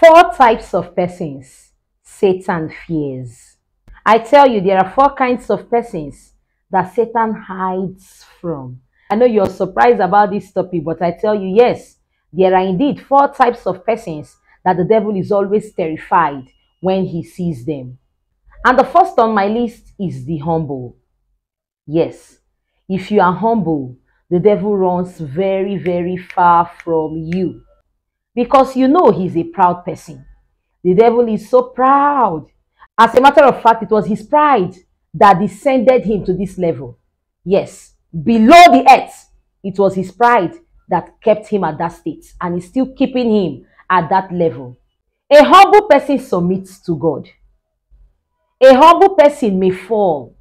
Four types of persons Satan fears. I tell you, there are four kinds of persons that Satan hides from. I know you're surprised about this topic, but I tell you, yes, there are indeed four types of persons that the devil is always terrified when he sees them. And the first on my list is the humble. Yes, if you are humble, the devil runs very, very far from you because you know he's a proud person. The devil is so proud. As a matter of fact, it was his pride that descended him to this level. Yes, below the earth, it was his pride that kept him at that state and is still keeping him at that level. A humble person submits to God. A humble person may fall,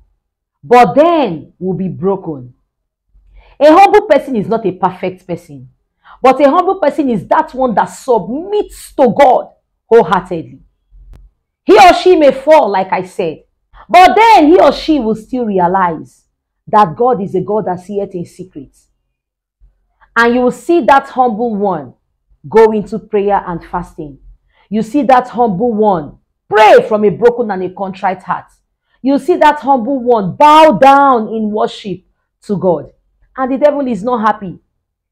but then will be broken. A humble person is not a perfect person. But a humble person is that one that submits to God wholeheartedly. He or she may fall, like I said, but then he or she will still realize that God is a God that seeth in secret. And you will see that humble one go into prayer and fasting. You see that humble one pray from a broken and a contrite heart. You see that humble one bow down in worship to God. And the devil is not happy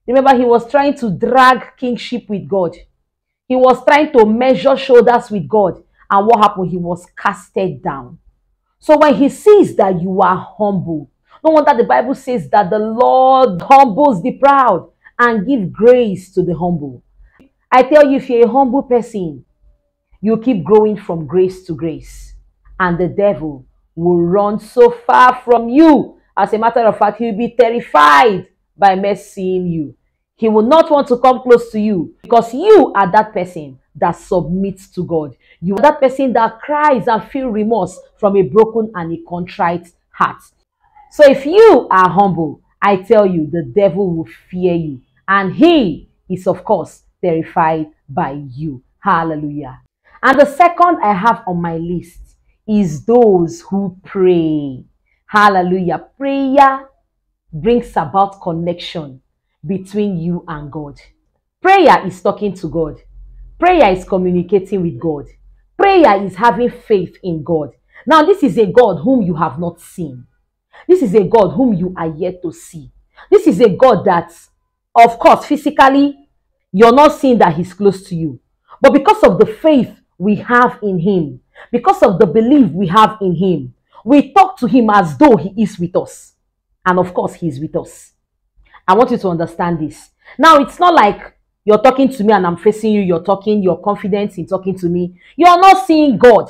Remember, he was trying to drag kingship with God. He was trying to measure shoulders with God. And what happened? He was casted down. So when he sees that you are humble, no wonder the Bible says that the Lord humbles the proud and give grace to the humble. I tell you, if you're a humble person, you keep growing from grace to grace. And the devil will run so far from you. As a matter of fact, he'll be terrified by me seeing you. He will not want to come close to you because you are that person that submits to God. You are that person that cries and feel remorse from a broken and a contrite heart. So if you are humble, I tell you, the devil will fear you. And he is, of course, terrified by you. Hallelujah. And the second I have on my list is those who pray. Hallelujah. Prayer brings about connection between you and God. Prayer is talking to God. Prayer is communicating with God. Prayer is having faith in God. Now, this is a God whom you have not seen. This is a God whom you are yet to see. This is a God that, of course, physically, you're not seeing that He's close to you. But because of the faith we have in Him, because of the belief we have in Him, we talk to Him as though He is with us. And of course, He is with us. I want you to understand this. Now, it's not like you're talking to me and I'm facing you, you're talking, you're confident in talking to me. You're not seeing God.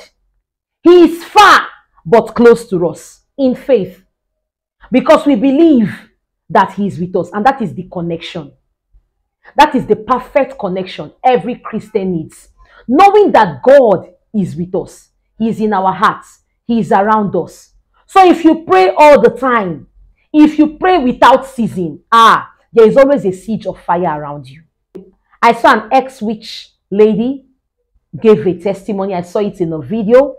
He is far but close to us in faith because we believe that He is with us, and that is the connection. That is the perfect connection every Christian needs. Knowing that God is with us, He is in our hearts, He is around us. So if you pray all the time, if you pray without ceasing, ah, there is always a siege of fire around you. I saw an ex-witch lady gave a testimony. I saw it in a video,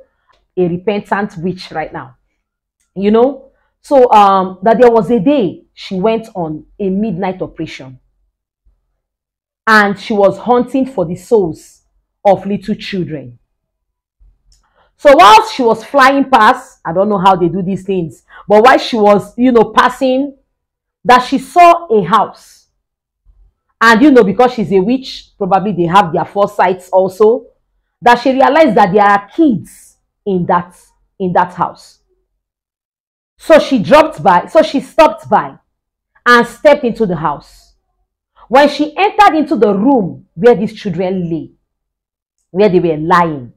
a repentant witch right now. You know, so um, that there was a day she went on a midnight operation and she was hunting for the souls of little children. So whilst she was flying past, I don't know how they do these things, but while she was, you know, passing, that she saw a house. And, you know, because she's a witch, probably they have their foresights also, that she realized that there are kids in that, in that house. So she dropped by, so she stopped by and stepped into the house. When she entered into the room where these children lay, where they were lying,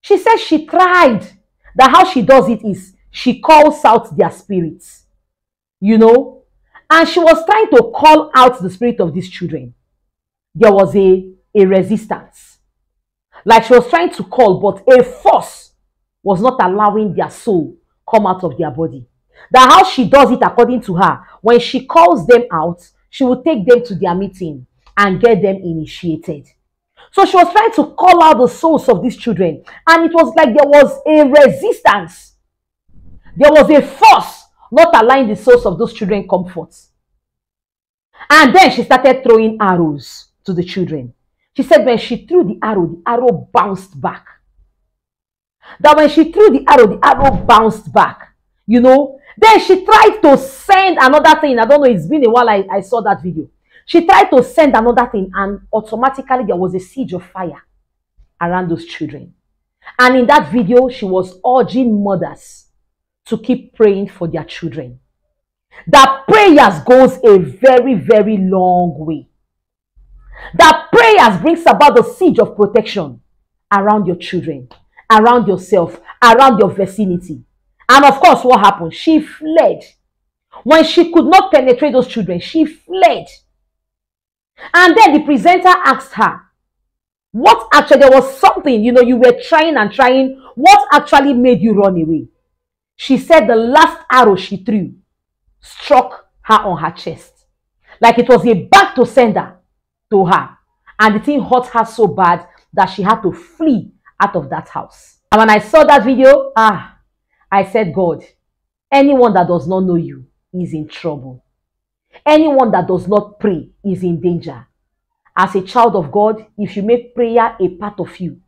she says she tried. That how she does it is she calls out their spirits. You know? And she was trying to call out the spirit of these children. There was a, a resistance. Like she was trying to call, but a force was not allowing their soul come out of their body. That how she does it according to her, when she calls them out, she will take them to their meeting and get them initiated. So she was trying to call out the souls of these children. And it was like there was a resistance. There was a force not allowing the souls of those children comfort. And then she started throwing arrows to the children. She said when she threw the arrow, the arrow bounced back. That when she threw the arrow, the arrow bounced back. You know, then she tried to send another thing. I don't know, it's been a while I, I saw that video. She tried to send another thing, and automatically there was a siege of fire around those children. And in that video, she was urging mothers to keep praying for their children. That prayers goes a very, very long way. That prayers brings about the siege of protection around your children, around yourself, around your vicinity. And of course, what happened? She fled. When she could not penetrate those children, she fled. And then the presenter asked her, what actually, there was something, you know, you were trying and trying. What actually made you run away? She said the last arrow she threw struck her on her chest. Like it was a back to send her to her. And the thing hurt her so bad that she had to flee out of that house. And when I saw that video, ah, I said, God, anyone that does not know you is in trouble. Anyone that does not pray is in danger. As a child of God, if you make prayer a part of you,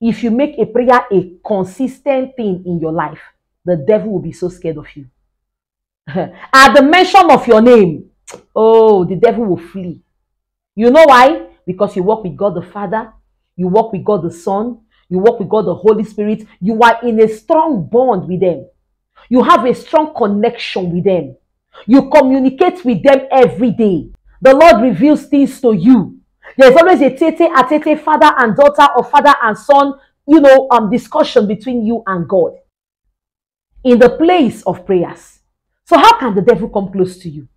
if you make a prayer a consistent thing in your life, the devil will be so scared of you. At the mention of your name, oh, the devil will flee. You know why? Because you walk with God the Father, you walk with God the Son, you walk with God the Holy Spirit. You are in a strong bond with them. You have a strong connection with them. You communicate with them every day. The Lord reveals things to you. There's always a tete a tete father and daughter or father and son, you know, um, discussion between you and God in the place of prayers. So how can the devil come close to you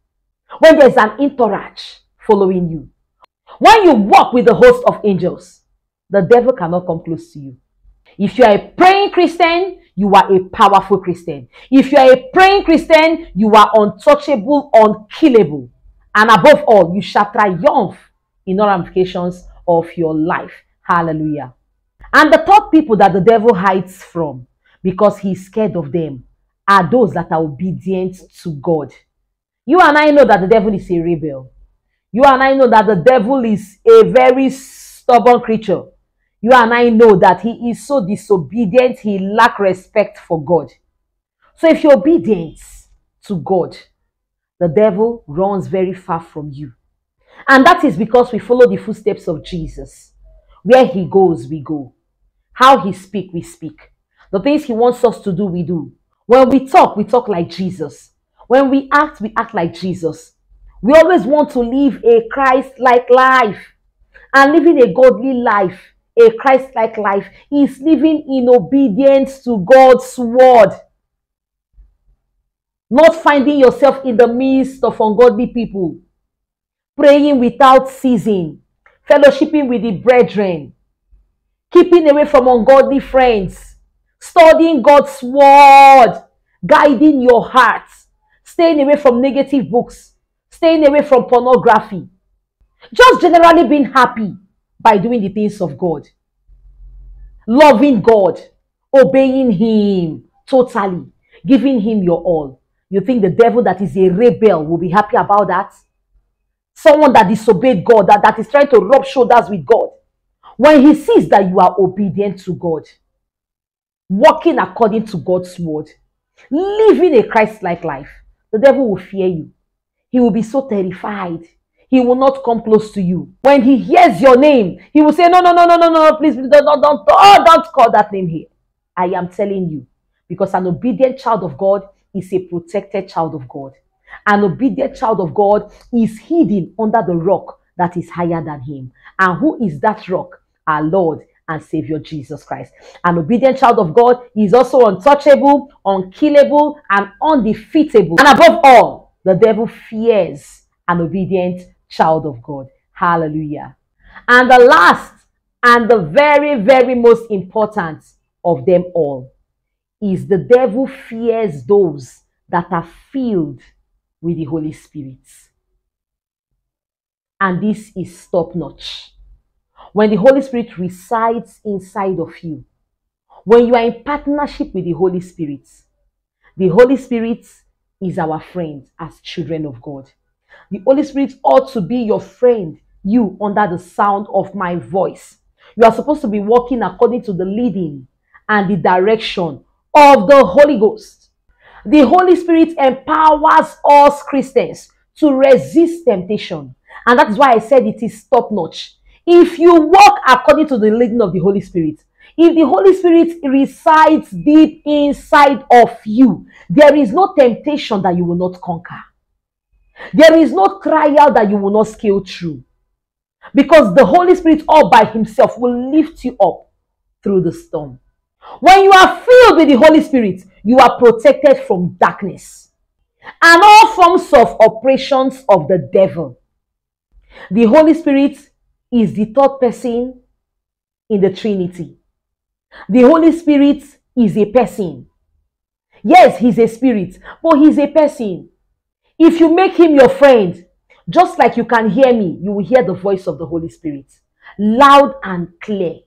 when there's an entourage following you? When you walk with the host of angels, the devil cannot come close to you. If you are a praying Christian, you are a powerful Christian. If you are a praying Christian, you are untouchable, unkillable. And above all, you shall triumph in all ramifications of your life. Hallelujah. And the third people that the devil hides from because he's scared of them are those that are obedient to God. You and I know that the devil is a rebel. You and I know that the devil is a very stubborn creature. You and I know that he is so disobedient, he lack respect for God. So if you're obedient to God, the devil runs very far from you. And that is because we follow the footsteps of Jesus. Where he goes, we go. How he speak, we speak. The things he wants us to do, we do. When we talk, we talk like Jesus. When we act, we act like Jesus. We always want to live a Christ-like life. And living a godly life, a Christ-like life, is living in obedience to God's word. Not finding yourself in the midst of ungodly people. Praying without ceasing. Fellowshipping with the brethren. Keeping away from ungodly friends. Studying God's word. Guiding your heart. Staying away from negative books staying away from pornography, just generally being happy by doing the things of God, loving God, obeying Him totally, giving Him your all. You think the devil that is a rebel will be happy about that? Someone that disobeyed God, that, that is trying to rub shoulders with God. When he sees that you are obedient to God, walking according to God's word, living a Christ like life, the devil will fear you he will be so terrified. He will not come close to you. When he hears your name, he will say, No, no, no, no, no, no, please, don't, don't, don't, oh, don't call that name here. I am telling you. Because an obedient child of God is a protected child of God. An obedient child of God is hidden under the rock that is higher than him. And who is that rock? Our Lord and Savior Jesus Christ. An obedient child of God is also untouchable, unkillable, and undefeatable. And above all, the devil fears an obedient child of God. Hallelujah. And the last and the very, very most important of them all is the devil fears those that are filled with the Holy Spirit. And this is top notch. When the Holy Spirit resides inside of you, when you are in partnership with the Holy Spirit, the Holy Spirit is our friend as children of God. The Holy Spirit ought to be your friend you under the sound of my voice. You are supposed to be walking according to the leading and the direction of the Holy Ghost. The Holy Spirit empowers us Christians to resist temptation. And that is why I said it is top notch. If you walk according to the leading of the Holy Spirit, if the Holy Spirit resides deep inside of you, there is no temptation that you will not conquer. There is no trial that you will not scale through. Because the Holy Spirit all by himself will lift you up through the storm. When you are filled with the Holy Spirit, you are protected from darkness and all forms of operations of the devil. The Holy Spirit is the third person in the Trinity. The Holy Spirit is a person. Yes, he's a spirit, but he's a person. If you make him your friend, just like you can hear me, you will hear the voice of the Holy Spirit loud and clear.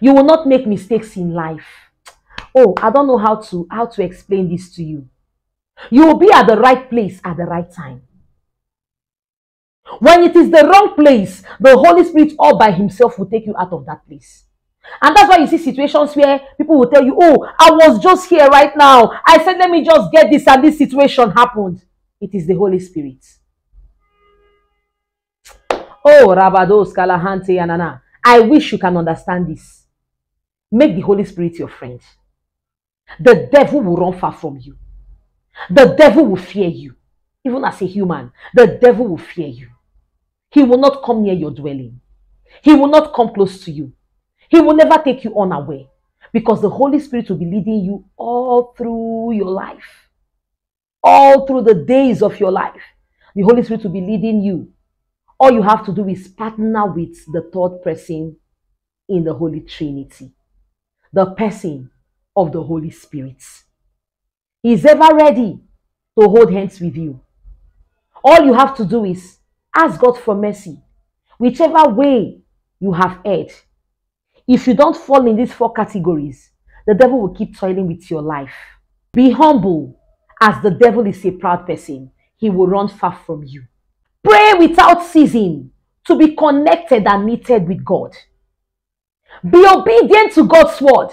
You will not make mistakes in life. Oh, I don't know how to how to explain this to you. You will be at the right place at the right time. When it is the wrong place, the Holy Spirit all by himself will take you out of that place. And that's why you see situations where people will tell you, Oh, I was just here right now. I said, Let me just get this, and this situation happened. It is the Holy Spirit. Oh, Rabados, Kalahante, Anana. I wish you can understand this. Make the Holy Spirit your friend. The devil will run far from you. The devil will fear you. Even as a human, the devil will fear you. He will not come near your dwelling. He will not come close to you. He will never take you unaware because the Holy Spirit will be leading you all through your life. All through the days of your life. The Holy Spirit will be leading you. All you have to do is partner with the third person in the Holy Trinity, the person of the Holy Spirit. He is ever ready to hold hands with you. All you have to do is ask God for mercy, whichever way you have erred. If you don't fall in these four categories, the devil will keep toiling with your life. Be humble, as the devil is a proud person. He will run far from you. Pray without ceasing to be connected and knitted with God. Be obedient to God's word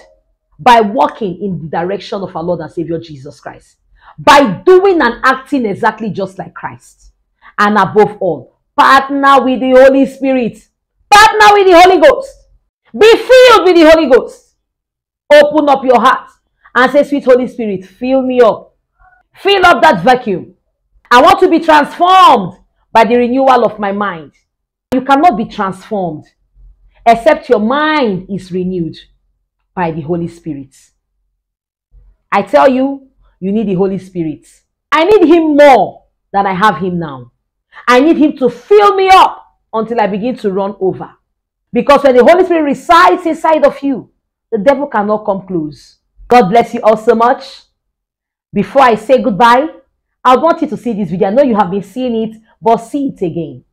by walking in the direction of our Lord and Savior Jesus Christ. By doing and acting exactly just like Christ. And above all, partner with the Holy Spirit. Partner with the Holy Ghost. Be filled with the Holy Ghost. Open up your heart and say, Sweet Holy Spirit, fill me up. Fill up that vacuum. I want to be transformed by the renewal of my mind. You cannot be transformed except your mind is renewed by the Holy Spirit. I tell you, you need the Holy Spirit. I need Him more than I have Him now. I need Him to fill me up until I begin to run over. Because when the Holy Spirit resides inside of you, the devil cannot come close. God bless you all so much. Before I say goodbye, I want you to see this video. I know you have been seeing it, but see it again.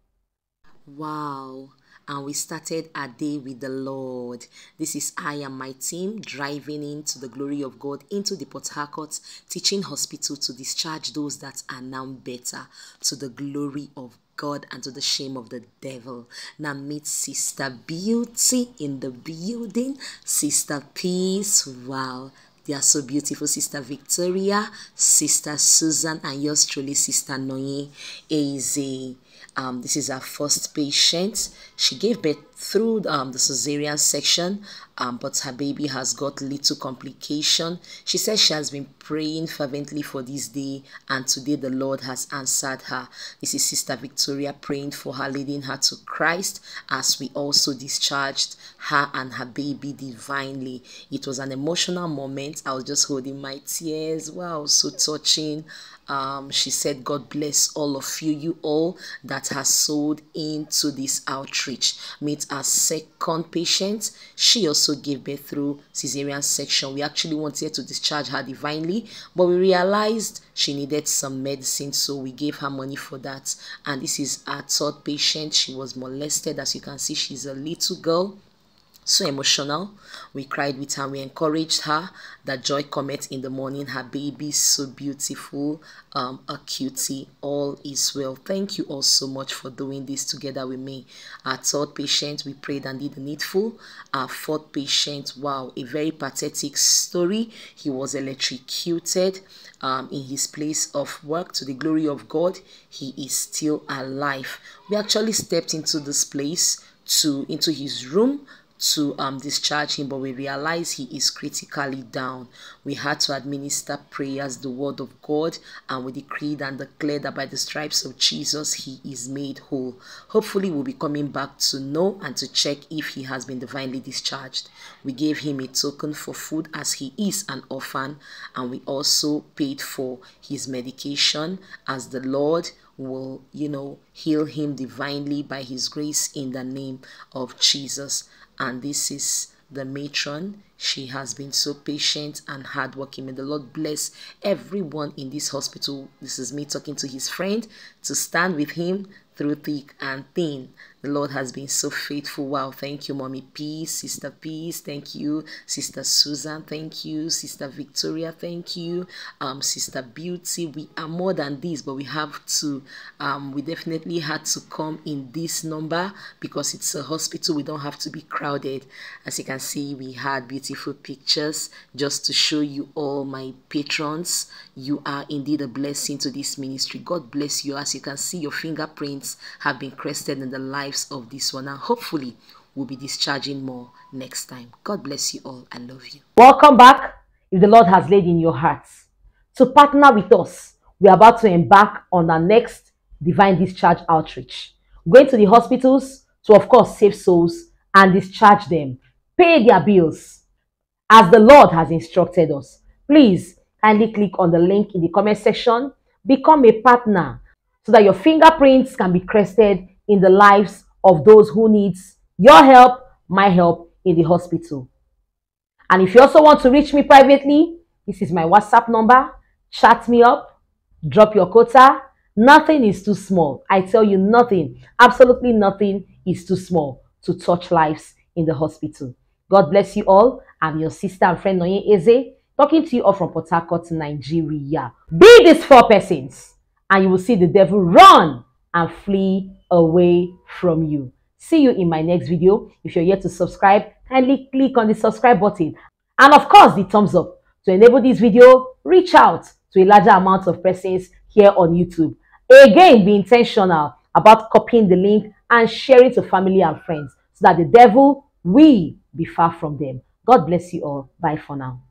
Wow and we started our day with the Lord. This is I and my team driving into the glory of God into the Port Harcourt Teaching Hospital to discharge those that are now better to the glory of God and to the shame of the devil. Now meet Sister Beauty in the building. Sister Peace. Wow. They are so beautiful, Sister Victoria, Sister Susan, and yours truly, Sister Nonye. Um, this is our first patient. She gave birth through um, the cesarean section, um, but her baby has got little complication. She says she has been praying fervently for this day, and today the Lord has answered her. This is Sister Victoria praying for her, leading her to Christ, as we also discharged her and her baby divinely. It was an emotional moment. I was just holding my tears. Wow, so touching. Um, she said, God bless all of you, you all that has sold into this outreach. Meet our second patient. She also gave birth through cesarean section. We actually wanted to discharge her divinely, but we realized she needed some medicine, so we gave her money for that. And this is our third patient. She was molested. As you can see, she's a little girl so emotional. We cried with her. We encouraged her that joy cometh in the morning. Her baby so beautiful, um, a cutie. All is well. Thank you all so much for doing this together with me. Our third patient, we prayed and did the needful. Our fourth patient, wow, a very pathetic story. He was electrocuted. Um, in his place of work to the glory of God, he is still alive. We actually stepped into this place to into his room to um, discharge him, but we realize he is critically down. We had to administer prayers, the word of God, and we decreed and declared that by the stripes of Jesus he is made whole. Hopefully, we'll be coming back to know and to check if he has been divinely discharged. We gave him a token for food as he is an orphan, and we also paid for his medication as the Lord will, you know, heal him divinely by his grace in the name of Jesus and this is the matron. She has been so patient and hardworking. May the Lord bless everyone in this hospital. This is me talking to his friend to stand with him through thick and thin. The Lord has been so faithful. Wow. Thank you, Mommy Peace, Sister Peace. Thank you, Sister Susan. Thank you, Sister Victoria. Thank you, um, Sister Beauty. We are more than this, but we have to, um, we definitely had to come in this number because it's a hospital. We don't have to be crowded. As you can see, we had beautiful pictures just to show you all my patrons. You are indeed a blessing to this ministry. God bless you. As you can see, your fingerprints have been crested in the lives lives of this one and hopefully we'll be discharging more next time. God bless you all. I love you. Welcome back. If the Lord has laid in your hearts to partner with us, we're about to embark on our next divine discharge outreach. Going to the hospitals to, of course, save souls and discharge them, pay their bills as the Lord has instructed us. Please kindly click on the link in the comment section, become a partner so that your fingerprints can be crested in the lives of those who needs your help, my help in the hospital. And if you also want to reach me privately, this is my WhatsApp number. Chat me up, drop your quota. Nothing is too small. I tell you nothing, absolutely nothing is too small to touch lives in the hospital. God bless you all. I'm your sister and friend Nonye Eze, talking to you all from Port Harcourt, Nigeria. Be these four persons, and you will see the devil run and flee away from you. See you in my next video. If you're yet to subscribe, kindly click on the subscribe button. And of course, the thumbs up. To enable this video, reach out to a larger amount of persons here on YouTube. Again, be intentional about copying the link and sharing to family and friends so that the devil will be far from them. God bless you all. Bye for now.